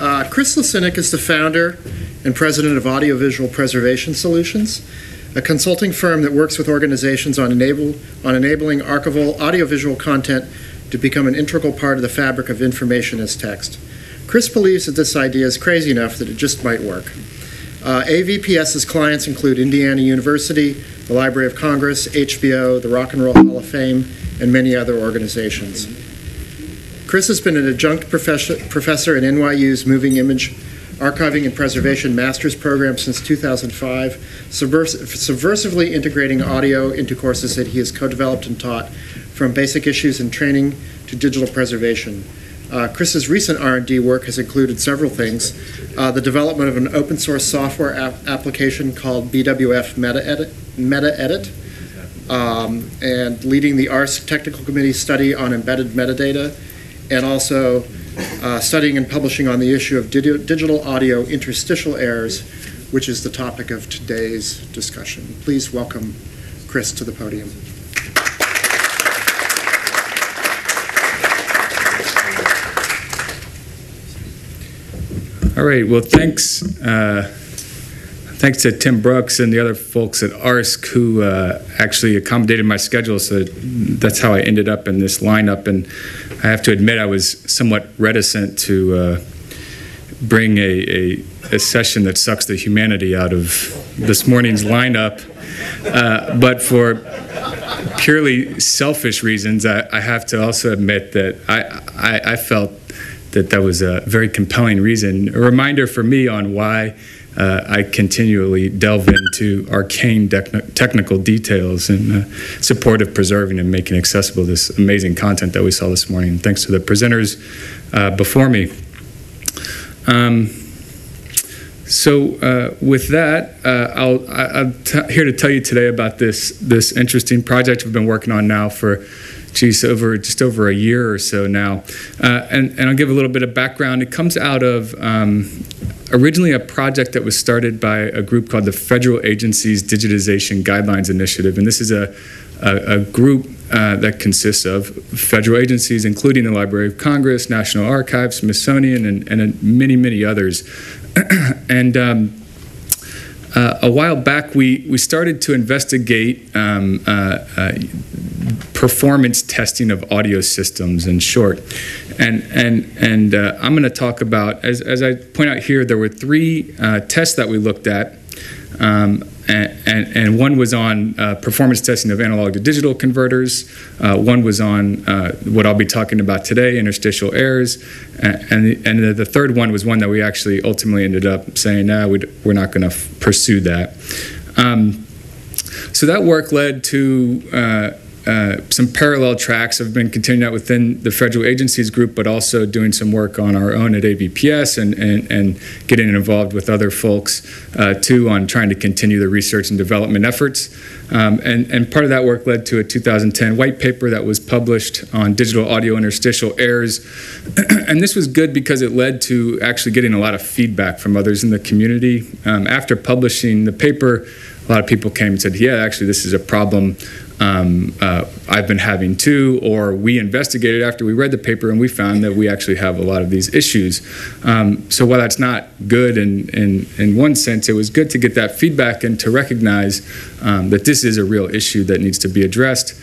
Uh, Chris Lacinak is the founder and president of Audiovisual Preservation Solutions, a consulting firm that works with organizations on, enable, on enabling archival audiovisual content to become an integral part of the fabric of information as text. Chris believes that this idea is crazy enough that it just might work. Uh, AVPS's clients include Indiana University, the Library of Congress, HBO, the Rock and Roll Hall of Fame, and many other organizations. Chris has been an adjunct professor, at NYU's Moving Image Archiving and Preservation Master's Program since 2005, subvers subversively integrating audio into courses that he has co-developed and taught, from basic issues in training to digital preservation. Uh, Chris's recent R&D work has included several things. Uh, the development of an open source software ap application called BWF MetaEdit, MetaEdit um, and leading the ARS Technical Committee study on embedded metadata, and also uh, studying and publishing on the issue of di digital audio interstitial errors, which is the topic of today's discussion. Please welcome Chris to the podium. All right. Well, thanks. Uh, thanks to Tim Brooks and the other folks at ARSC who uh, actually accommodated my schedule. So that's how I ended up in this lineup. And I have to admit, I was somewhat reticent to uh, bring a, a, a, session that sucks the humanity out of this morning's lineup. Uh, but for purely selfish reasons, I, I, have to also admit that I, I, I felt that that was a very compelling reason, a reminder for me on why uh, I continually delve into arcane technical details in uh, support of preserving and making accessible this amazing content that we saw this morning. Thanks to the presenters uh, before me. Um, so uh, with that, uh, I'll, I'm here to tell you today about this this interesting project we've been working on now for geez, over just over a year or so now. Uh, and, and I'll give a little bit of background. It comes out of um, originally a project that was started by a group called the Federal Agencies Digitization Guidelines Initiative. And this is a, a, a group uh, that consists of federal agencies, including the Library of Congress, National Archives, Smithsonian, and, and many, many others. and um, uh, a while back, we, we started to investigate um, uh, uh, performance testing of audio systems in short. And, and, and uh, I'm going to talk about, as, as I point out here, there were three uh, tests that we looked at. Um, and, and, and, one was on uh, performance testing of analog to digital converters. Uh, one was on uh, what I'll be talking about today, interstitial errors. And, and, and the third one was one that we actually ultimately ended up saying, nah, we are not going to pursue that. Um, so that work led to uh, some parallel tracks have been continuing out within the federal agencies group, but also doing some work on our own at AVPS and, and, and getting involved with other folks uh, too on trying to continue the research and development efforts. Um, and, and part of that work led to a 2010 white paper that was published on digital audio interstitial errors. and this was good because it led to actually getting a lot of feedback from others in the community. Um, after publishing the paper, a lot of people came and said, yeah, actually, this is a problem um, uh, I've been having too, or we investigated after we read the paper and we found that we actually have a lot of these issues. Um, so while that's not good in, in, in one sense, it was good to get that feedback and to recognize um, that this is a real issue that needs to be addressed.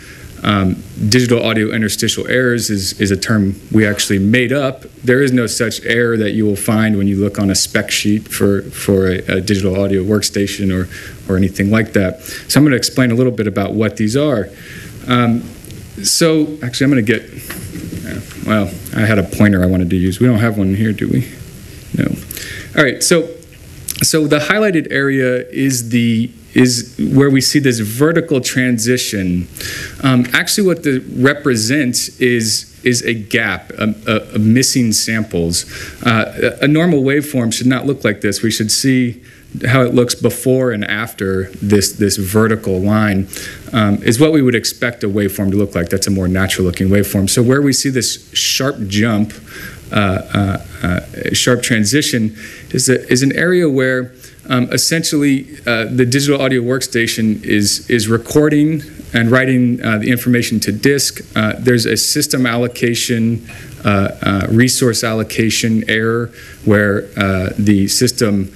Um, digital audio interstitial errors is, is a term we actually made up. There is no such error that you will find when you look on a spec sheet for, for a, a digital audio workstation or, or anything like that. So I'm going to explain a little bit about what these are. Um, so actually, I'm going to get, well, I had a pointer I wanted to use. We don't have one here, do we? No. All right, so, so the highlighted area is the is where we see this vertical transition. Um, actually, what the represents is is a gap, a, a, a missing samples. Uh, a normal waveform should not look like this. We should see how it looks before and after this, this vertical line um, is what we would expect a waveform to look like. That's a more natural looking waveform. So where we see this sharp jump, uh, uh, uh, sharp transition, is, a, is an area where um, essentially uh, the digital audio workstation is, is recording and writing uh, the information to disk. Uh, there's a system allocation uh, uh, resource allocation error where uh, the system,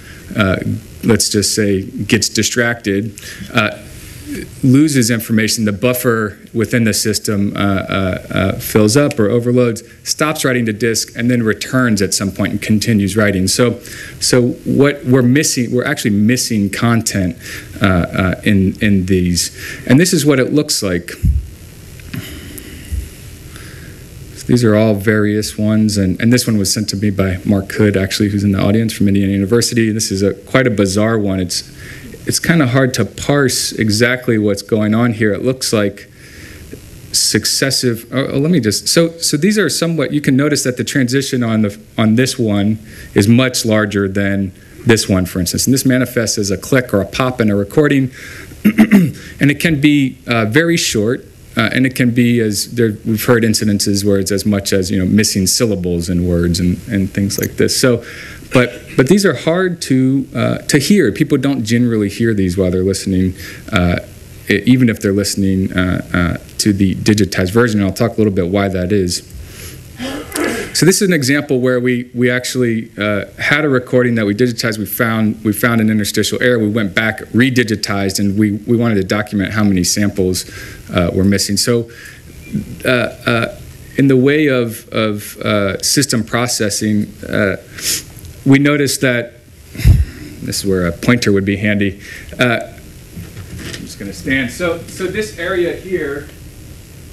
let's just say, gets distracted, loses information, the buffer within the system uh, uh, uh, fills up or overloads, stops writing to disk, and then returns at some point and continues writing. So, so what we're missing, we're actually missing content uh, uh, in in these, and this is what it looks like. These are all various ones, and, and this one was sent to me by Mark Hood, actually, who's in the audience from Indiana University. This is a quite a bizarre one. It's it's kind of hard to parse exactly what's going on here. It looks like successive. Oh, let me just. So so these are somewhat. You can notice that the transition on the on this one is much larger than this one, for instance. And this manifests as a click or a pop in a recording, and it can be uh, very short. Uh, and it can be as there, we've heard incidences where it's as much as you know missing syllables in words and, and things like this. So, but but these are hard to uh, to hear. People don't generally hear these while they're listening, uh, even if they're listening uh, uh, to the digitized version. And I'll talk a little bit why that is. So this is an example where we we actually uh, had a recording that we digitized. We found we found an interstitial error. We went back, redigitized, and we we wanted to document how many samples uh, were missing. So. Uh, uh, in the way of, of system processing, we noticed that this is where a pointer would be handy. Uh, I'm just going to stand. So, so this area here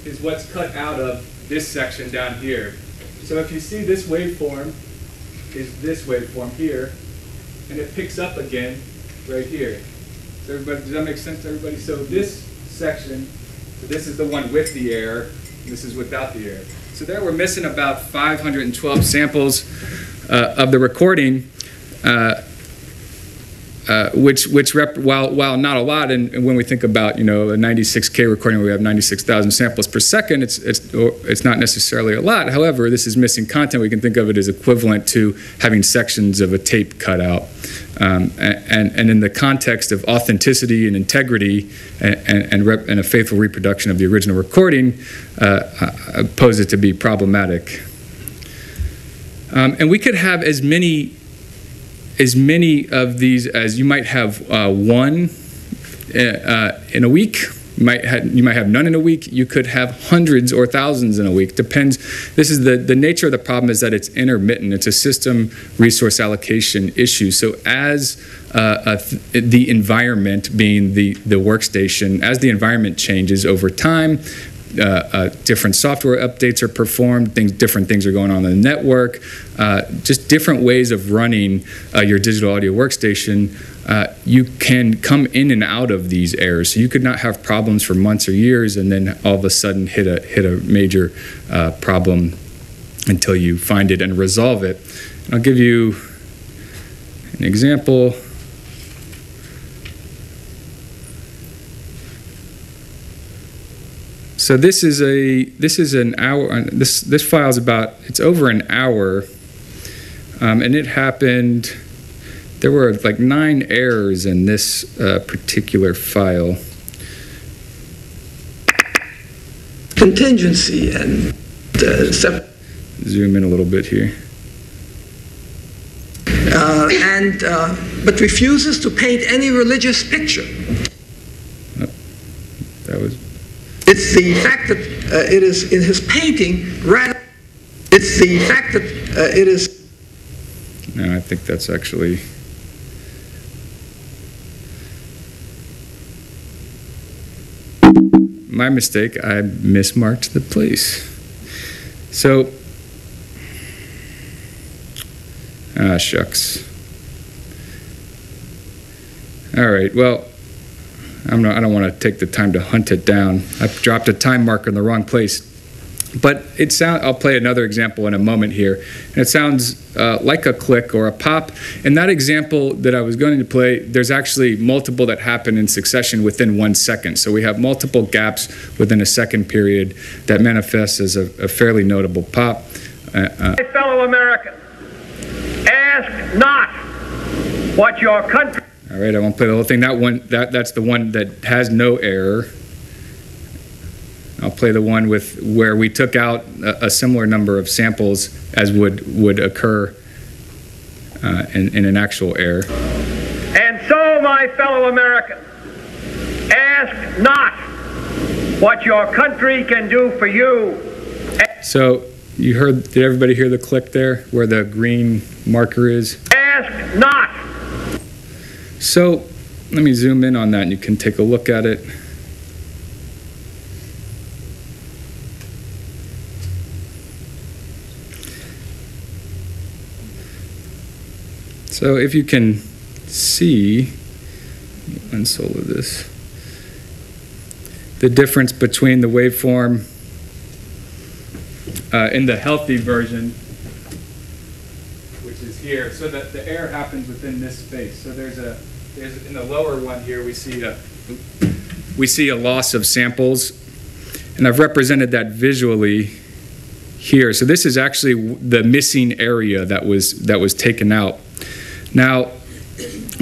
is what's cut out of this section down here. So if you see this waveform is this waveform here, and it picks up again right here. So everybody, does that make sense to everybody? So this section, so this is the one with the air, this is without the air. So there we're missing about 512 samples of the recording, uh, uh, which which rep, while while not a lot, and, and when we think about you know a 96k recording where we have 96,000 samples per second, it's it's it's not necessarily a lot. However, this is missing content. We can think of it as equivalent to having sections of a tape cut out. Um, and, and in the context of authenticity and integrity and, and, and, rep, and a faithful reproduction of the original recording, uh, pose it to be problematic. Um, and we could have as many as many of these as you might have uh, one uh, uh in a week. You might, have, you might have none in a week. You could have hundreds or thousands in a week. Depends. This is the, the nature of the problem is that it's intermittent. It's a system resource allocation issue. So as uh, th- the environment being the, the workstation, as the environment changes over time, uh, uh, different software updates are performed, things, different things are going on in the network, uh, just different ways of running uh, your digital audio workstation. Uh, you can come in and out of these errors. So you could not have problems for months or years, and then all of a sudden hit a hit a major uh, problem until you find it and resolve it. I'll give you an example. So this is a this is an hour. This this file is about it's over an hour, um, and it happened. There were like nine errors in this uh, particular file. Contingency and uh, Zoom in a little bit here. uh, and uh, but refuses to paint any religious picture. That was It's the fact that uh, it is in his painting rather. It's the fact that uh, it is no. I think that's actually. My mistake. I mismarked the place. So. Ah, shucks. All right. Well, I'm not, I don't want to take the time to hunt it down. I dropped a time marker in the wrong place. But it sound, I'll play another example in a moment here. And it sounds uh, like a click or a pop. And that example that I was going to play, there's actually multiple that happen in succession within one second. So we have multiple gaps within a second period that manifests as a, a fairly notable pop. Uh, uh, My fellow Americans, ask not what your country all right, I won't play the whole thing. That one, that, that's the one that has no error. I'll play the one with where we took out a, a similar number of samples as would would occur uh, in, in an actual error. And so, my fellow Americans, ask not what your country can do for you. So you heard? Did everybody hear the click there, where the green marker is? Ask not. So let me zoom in on that, and you can take a look at it. So if you can see, unsolve this, the difference between the waveform uh, in the healthy version, here, so that the air happens within this space. So there's a, there's in the lower one here, we see a, we see a loss of samples, and I've represented that visually here. So this is actually the missing area that was that was taken out. Now,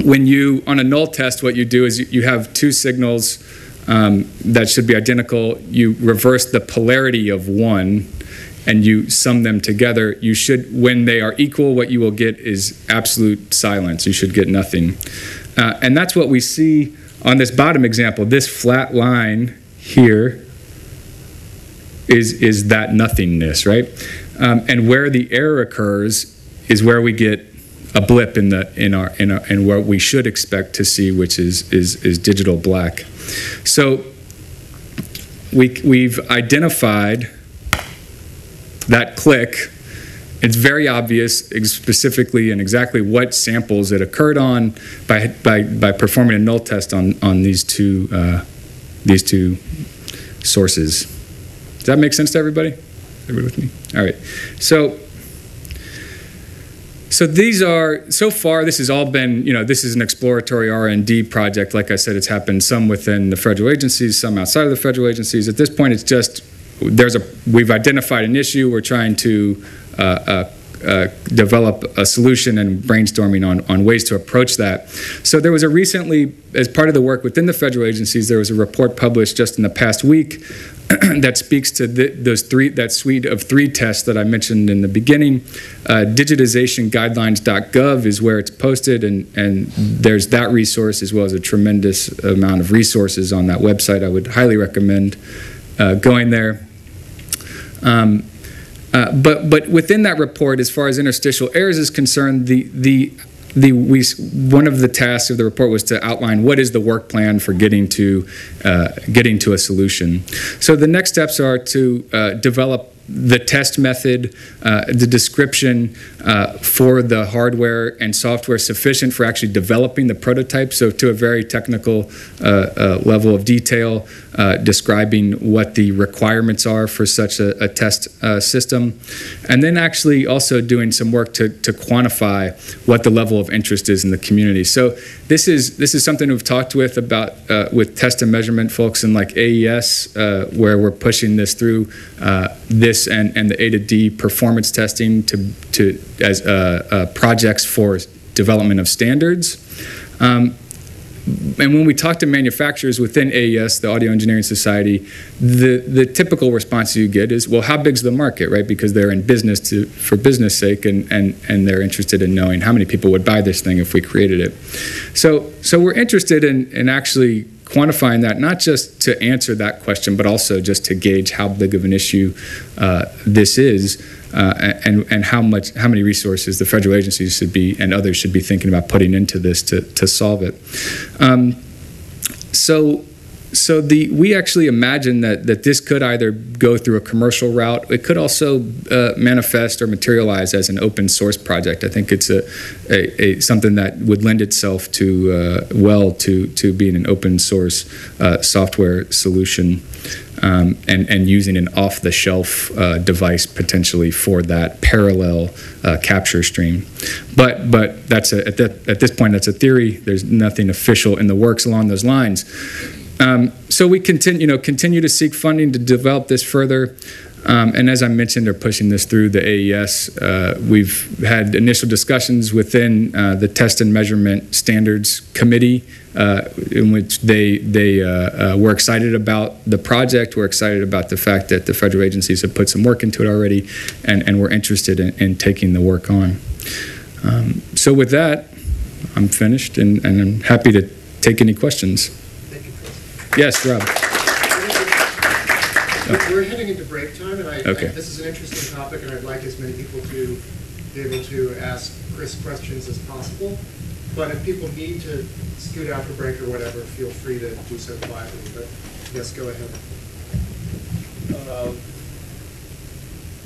when you, on a null test, what you do is you, have two signals um, that should be identical. You reverse the polarity of one and you sum them together. You should, when they are equal, what you will get is absolute silence. You should get nothing. Uh, and that's what we see on this bottom example. This flat line here is, is that nothingness, right? Um, and where the error occurs is where we get a blip in the in our in our in what we should expect to see, which is is is digital black. So we we've identified that click. It's very obvious, specifically and exactly what samples it occurred on by by by performing a null test on on these two uh, these two sources. Does that make sense to everybody? Everybody with me? All right. So so these are so far. This has all been, you know, this is an exploratory R and D project. Like I said, it's happened some within the federal agencies, some outside of the federal agencies. At this point, it's just there's a we've identified an issue. We're trying to uh, uh, uh, develop a solution and brainstorming on, on ways to approach that. So there was a recently, as part of the work within the federal agencies, there was a report published just in the past week that speaks to those three that suite of three tests that I mentioned in the beginning. Uh, digitizationguidelines.gov is where it's posted, and and there's that resource as well as a tremendous amount of resources on that website. I would highly recommend uh, going there. Um, uh, but but within that report, as far as interstitial errors is concerned, the the the we one of the tasks of the report was to outline what is the work plan for getting to uh, getting to a solution. So the next steps are to uh, develop the test method, uh, the description uh, for the hardware and software sufficient for actually developing the prototype. So to a very technical uh, uh level of detail, uh, describing what the requirements are for such a, a test uh, system, and then actually also doing some work to, to quantify what the level of interest is in the community. So this is this is something we've talked with about with test and measurement folks in like AES, where we're pushing this through this this and, and the A to D performance testing to, to as uh, uh, projects for development of standards. Um, and when we talk to manufacturers within AES, the Audio Engineering Society, the, the typical response you get is, well, how big's the market, right? Because they're in business to, for business sake and, and, and they're interested in knowing how many people would buy this thing if we created it. So, so we're interested in, in actually quantifying that, not just to answer that question, but also just to gauge how big of an issue uh, this is. Uh, and and how much how many resources the federal agencies should be and others should be thinking about putting into this to to solve it. Um, so so the we actually imagine that that this could either go through a commercial route. It could also uh, manifest or materialize as an open source project. I think it's a, a, a something that would lend itself to uh, well to to being an open source uh, software solution. Um, and, and using an off the shelf uh, device potentially for that parallel uh, capture stream. But, but that's a, at, the, at this point, that's a theory. There's nothing official in the works along those lines. Um, so we continue, you know, continue to seek funding to develop this further. Um, and as I mentioned, they're pushing this through the AES. Uh, we've had initial discussions within uh, the Test and Measurement Standards Committee, uh, in which they they uh, uh, were excited about the project. We're excited about the fact that the federal agencies have put some work into it already, and, and we're interested in, in taking the work on. Um, so with that, I'm finished, and, and I'm happy to take any questions. Thank you, Chris. Yes, Rob. We're- We're heading into break time, and I, I- this is an interesting topic, and I'd like as many people to be able to ask Chris questions as possible. But if people need to scoot out for break or whatever, feel free to do so quietly, but yes, go ahead. Uh,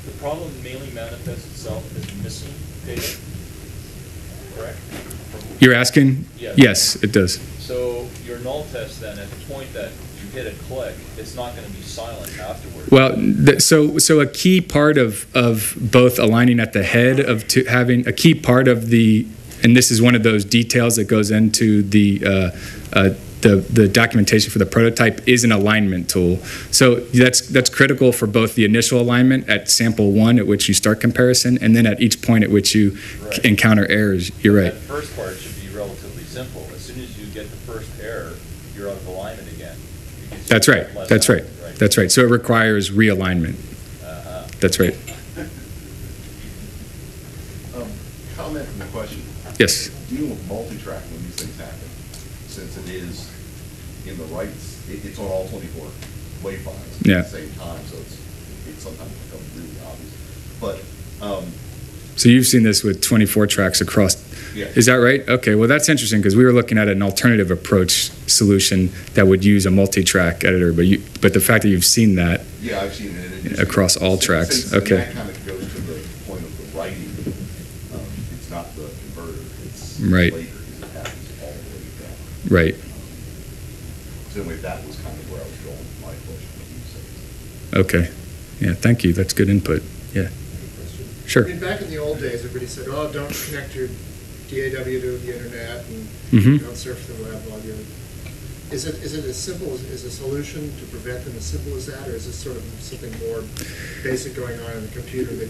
The problem mainly manifests itself as missing data, correct? You're asking? Yes. Yes, it does. So your null test then, at the point that you hit a click, it's not going to be silent afterwards. Well, so so a key part of of both aligning at the head of to having a key part of the, and this is one of those details that goes into the. Uh, uh, the, the documentation for the prototype is an alignment tool. So that's that's critical for both the initial alignment at sample one at which you start comparison and then at each point at which you Right. encounter errors. You're right. That first part should be relatively simple. As soon as you get the first error, you're out of alignment again. That's right. That's right. output, That's right. So it requires realignment. Uh-huh. That's right. Um, Comment and a question. Yes. Dealing with multi-track when these things happen, since it is in the rights, it, it's on all twenty-four wave files Yeah. at the same time, so it's, it sometimes becomes really obvious. But, um, So you've seen this with 24 tracks across. Yeah. Is that right? Okay, well, that's interesting because we were looking at an alternative approach solution that would use a multi-track editor, but you, but the fact that you've seen that, yeah, I've seen it. and it just- Across all since- tracks, since- okay. that kind of goes to the point of the writing. Um, It's not the converter, it's Right. later, because it happens all the way down. right, So anyway, that was kind of where I was going my question. when you said okay. Yeah, thank you, that's good input, yeah. Sure. I mean, back in the old days, everybody said, oh, don't connect your DAW to the internet and Mhm. don't surf the web while you're, is it, is it as simple, as is a solution to prevent them as simple as that, or is this sort of something more basic going on in the computer that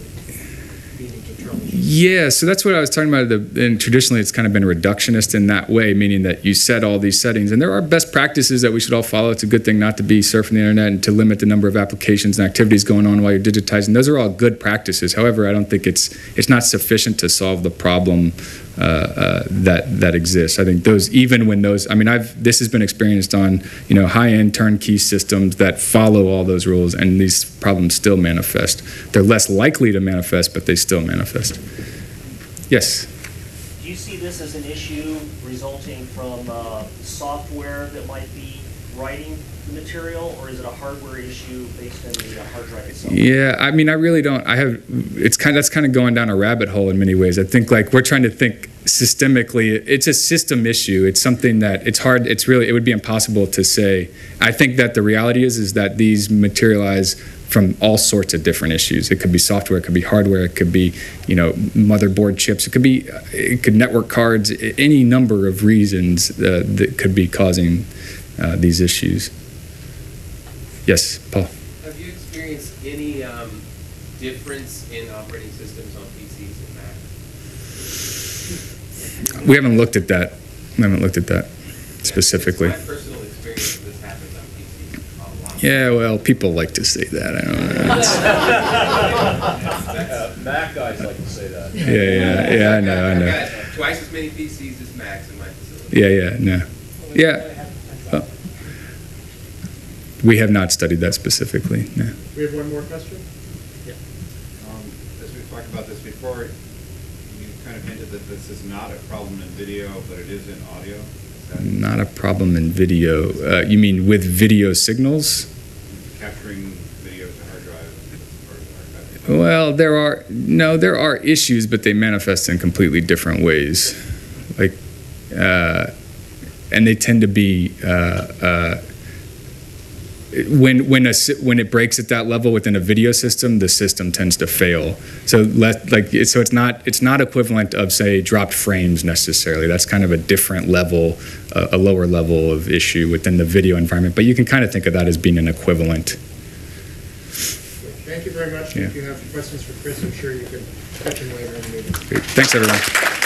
Yeah, so that's what I was talking about. The, and traditionally, it's kind of been reductionist in that way, meaning that you set all these settings, and there are best practices that we should all follow. It's a good thing not to be surfing the internet and to limit the number of applications and activities going on while you're digitizing. Those are all good practices. However, I don't think it's it's not sufficient to solve the problem uh, uh, that that exists. I think those, even when those, I mean, I've this has been experienced on you know high-end turnkey systems that follow all those rules, and these problems still manifest. They're less likely to manifest, but they still manifest. Yes. Do you see this as an issue resulting from uh, software that might be writing material, or is it a hardware issue based on the hard drive itself? Yeah, I mean, I really don't. I have. It's kind. That's kind of going down a rabbit hole in many ways. I think like we're trying to think systemically. It's a system issue. It's something that it's hard. It's really. It would be impossible to say. I think that the reality is is that these materialize from all sorts of different issues. It could be software. It could be hardware. It could be you know motherboard chips. It could be. It could network cards. Any number of reasons uh, that could be causing uh, these issues. Yes, Paul. Have you experienced any um, difference in operating systems on PCs and Mac? We haven't looked at that. We haven't looked at that specifically. My personal experience, this happens on PCs a lot. Yeah, well, people like to say that. I don't know. Uh, Mac guys like to say that. yeah, yeah, yeah. I know, I know. twice as many PCs as Macs in my facility. Yeah, yeah, no. Yeah. We have not studied that specifically. No. We have one more question? Um, As we've talked about this before, you kind of hinted that this is not a problem in video, but it is in audio. Is Not a problem in video. Uh, you mean with video signals? capturing video to hard drive as part of the archive? Well, there are no, there are issues, but they manifest in completely different ways. Like, uh, and they tend to be uh, uh, when when a when it breaks at that level within a video system, the system tends to fail. So let like so it's not it's not equivalent of say dropped frames necessarily. That's kind of a different level, uh, a lower level of issue within the video environment. But you can kind of think of that as being an equivalent. Thank you very very much. Yeah. If you have questions for Chris, I'm sure you can catch him later in the meeting. Great. Thanks, everyone.